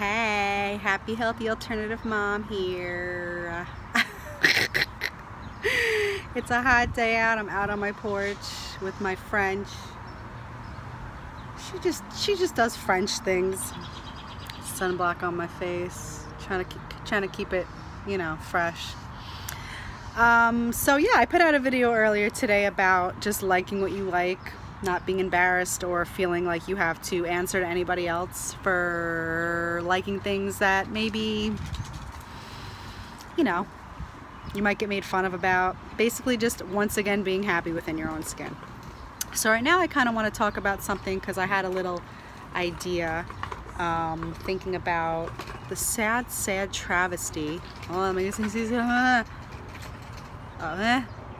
Hey, happy healthy alternative mom here. it's a hot day out. I'm out on my porch with my French. She just she just does French things. Sunblock on my face, trying to trying to keep it, you know, fresh. Um, so yeah, I put out a video earlier today about just liking what you like not being embarrassed or feeling like you have to answer to anybody else for liking things that maybe, you know, you might get made fun of about. Basically just once again being happy within your own skin. So right now I kind of want to talk about something because I had a little idea um, thinking about the sad, sad travesty. Oh, let me sneeze.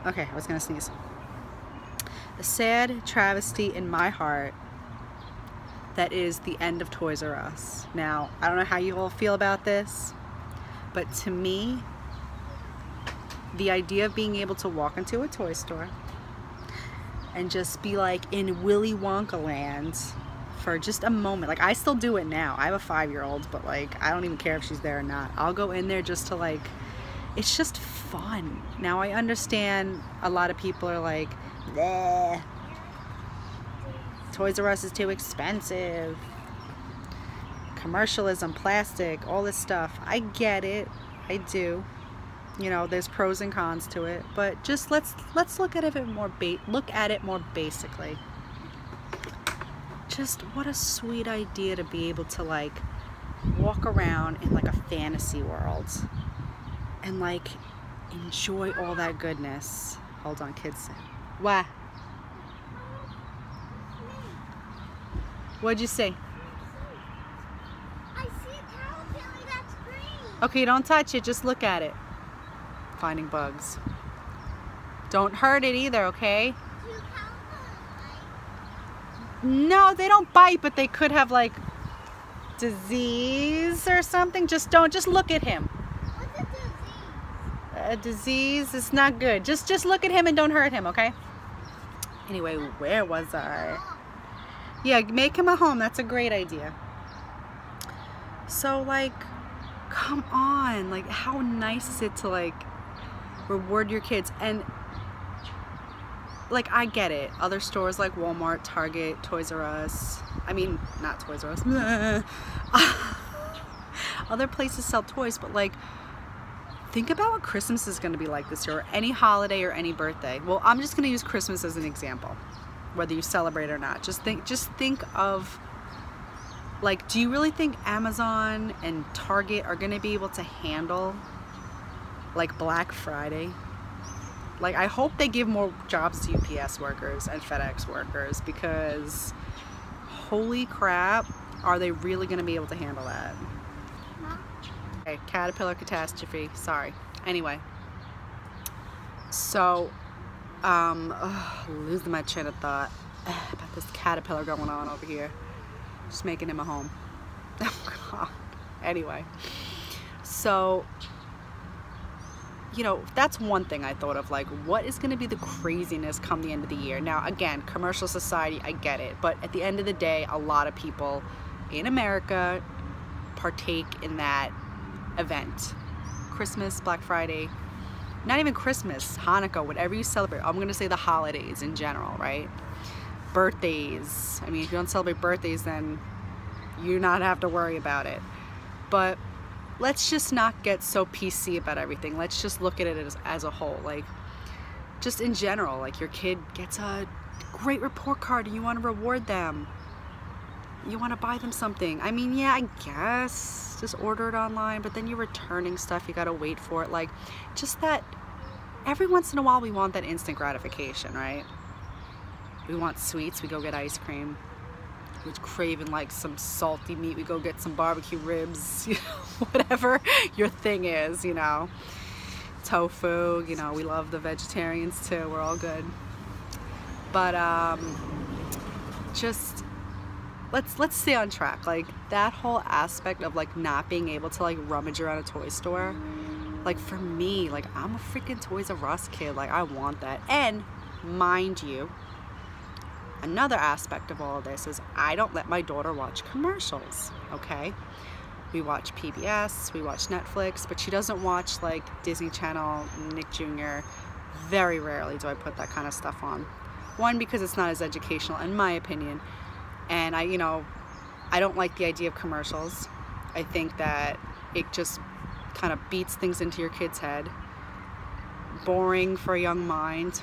Okay, I was going to sneeze a sad travesty in my heart that is the end of Toys R Us. Now, I don't know how you all feel about this, but to me, the idea of being able to walk into a toy store and just be like in Willy Wonka land for just a moment. Like I still do it now. I have a five-year-old, but like I don't even care if she's there or not. I'll go in there just to like, it's just fun. Now I understand a lot of people are like, Bleh. Toys R Us is too expensive. Commercialism, plastic, all this stuff. I get it. I do. You know, there's pros and cons to it, but just let's let's look at it more ba look at it more basically. Just what a sweet idea to be able to like walk around in like a fantasy world and like enjoy all that goodness. Hold on, kids. Why? What'd you say? I see a caterpillar that's green. Okay, don't touch it. Just look at it. Finding bugs. Don't hurt it either, okay? No, they don't bite, but they could have like disease or something. Just don't. Just look at him. What's a disease? A disease is not good. Just just look at him and don't hurt him, okay? Anyway, where was I? Yeah, make him a home. That's a great idea. So like, come on. Like, how nice is it to like reward your kids? And like, I get it. Other stores like Walmart, Target, Toys R Us. I mean, not Toys R Us. Other places sell toys, but like, think about what Christmas is going to be like this year, or any holiday or any birthday. Well, I'm just going to use Christmas as an example, whether you celebrate or not. Just think, just think of, like, do you really think Amazon and Target are going to be able to handle, like, Black Friday? Like, I hope they give more jobs to UPS workers and FedEx workers because, holy crap, are they really going to be able to handle that? Okay, caterpillar catastrophe. Sorry. Anyway, so um, ugh, losing my train of thought about this caterpillar going on over here. Just making him a home. Oh. Anyway, so you know that's one thing I thought of like what is going to be the craziness come the end of the year. Now again, commercial society, I get it, but at the end of the day, a lot of people in America partake in that event. Christmas, Black Friday, not even Christmas, Hanukkah, whatever you celebrate. I'm gonna say the holidays in general, right? Birthdays. I mean, if you don't celebrate birthdays, then you not have to worry about it. But let's just not get so PC about everything. Let's just look at it as, as a whole. Like, just in general, like your kid gets a great report card and you want to reward them. You want to buy them something. I mean, yeah, I guess just order it online, but then you're returning stuff, you gotta wait for it. Like, just that every once in a while we want that instant gratification, right? We want sweets, we go get ice cream. We're craving like some salty meat, we go get some barbecue ribs, you know, whatever your thing is, you know. Tofu, you know, we love the vegetarians too, we're all good. But um, just let's let's stay on track like that whole aspect of like not being able to like rummage around a toy store like for me like i'm a freaking toys r us kid like i want that and mind you another aspect of all of this is i don't let my daughter watch commercials okay We watch PBS, we watch Netflix, but she doesn't watch like Disney Channel, Nick Jr. Very rarely do I put that kind of stuff on. One, because it's not as educational, in my opinion. And I, you know, I don't like the idea of commercials. I think that it just kind of beats things into your kid's head. Boring for a young mind.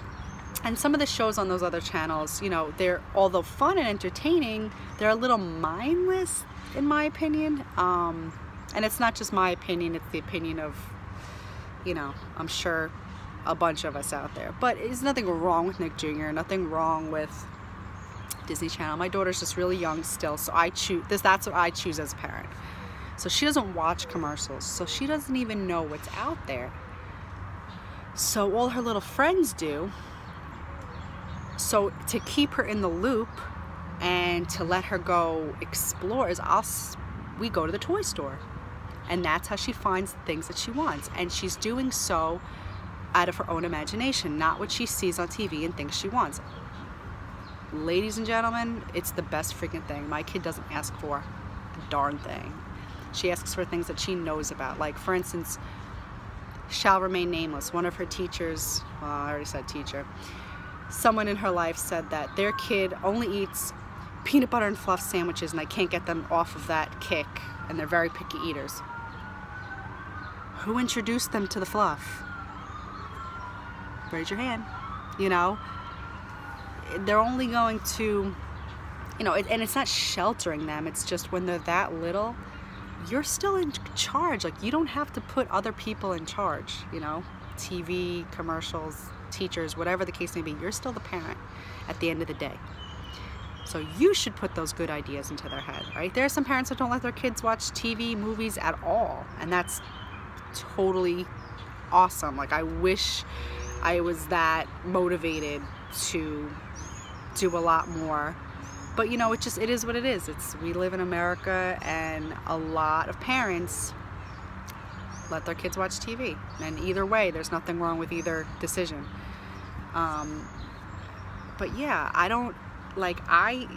And some of the shows on those other channels, you know, they're, although fun and entertaining, they're a little mindless, in my opinion. Um, and it's not just my opinion, it's the opinion of, you know, I'm sure a bunch of us out there. But there's nothing wrong with Nick Jr., nothing wrong with Disney Channel. My daughter's just really young still, so I choose this. That's what I choose as a parent. So she doesn't watch commercials, so she doesn't even know what's out there. So all her little friends do. So to keep her in the loop and to let her go explore is I'll we go to the toy store. And that's how she finds the things that she wants. And she's doing so out of her own imagination, not what she sees on TV and thinks she wants ladies and gentlemen, it's the best freaking thing. My kid doesn't ask for a darn thing. She asks for things that she knows about. Like, for instance, shall remain nameless. One of her teachers, well, I already said teacher, someone in her life said that their kid only eats peanut butter and fluff sandwiches and I can't get them off of that kick and they're very picky eaters. Who introduced them to the fluff? Raise your hand. You know, they're only going to, you know, and it's not sheltering them. It's just when they're that little, you're still in charge. Like you don't have to put other people in charge, you know, TV, commercials, teachers, whatever the case may be. You're still the parent at the end of the day. So you should put those good ideas into their head, right? There are some parents that don't let their kids watch TV, movies at all, and that's totally awesome. Like I wish I was that motivated to do a lot more. But you know it just it is what it is. It's we live in America and a lot of parents let their kids watch TV and either way there's nothing wrong with either decision. Um, but yeah I don't like I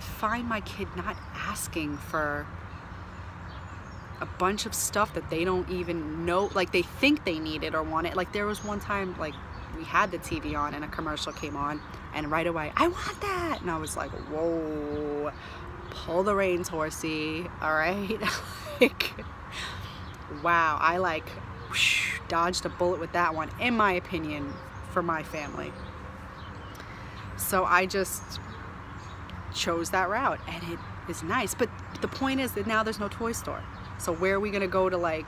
find my kid not asking for a bunch of stuff that they don't even know like they think they need it or want it. Like there was one time like we had the TV on and a commercial came on and right away, I want that. And I was like, whoa, pull the reins, horsey. All right. like, wow. I like whoosh, dodged a bullet with that one, in my opinion, for my family. So I just chose that route and it is nice. But the point is that now there's no toy store. So where are we going to go to like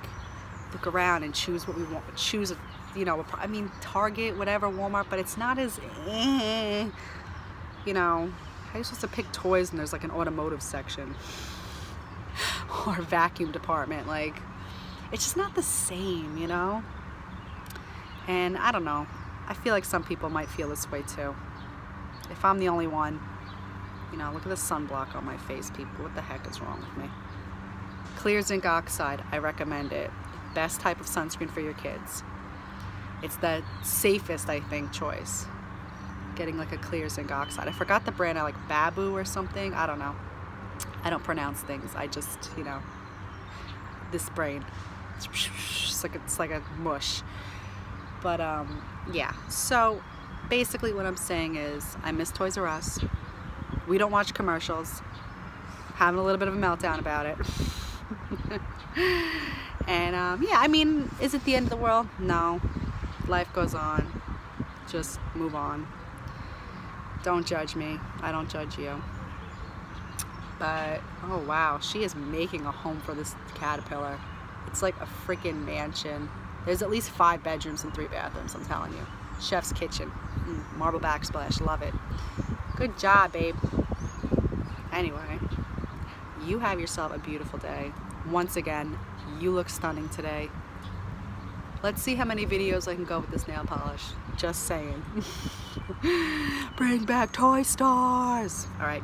look around and choose what we want, choose you know, I mean, Target, whatever, Walmart, but it's not as, eh, you know, how are you supposed to pick toys and there's like an automotive section or vacuum department? Like, it's just not the same, you know? And I don't know. I feel like some people might feel this way too. If I'm the only one, you know, look at the sunblock on my face, people. What the heck is wrong with me? Clear zinc oxide, I recommend it. Best type of sunscreen for your kids. It's the safest, I think, choice. Getting like a clear zinc oxide. I forgot the brand, I like Babu or something. I don't know. I don't pronounce things. I just, you know, this brain. It's like, it's like a mush. But um, yeah, so basically what I'm saying is I miss Toys R Us. We don't watch commercials. Having a little bit of a meltdown about it. and um, yeah, I mean, is it the end of the world? No life goes on. Just move on. Don't judge me. I don't judge you. But, oh wow, she is making a home for this caterpillar. It's like a freaking mansion. There's at least five bedrooms and three bathrooms, I'm telling you. Chef's kitchen. Mm, marble backsplash, love it. Good job, babe. Anyway, you have yourself a beautiful day. Once again, you look stunning today. Let's see how many videos I can go with this nail polish. Just saying. Bring back Toy Stars. All right.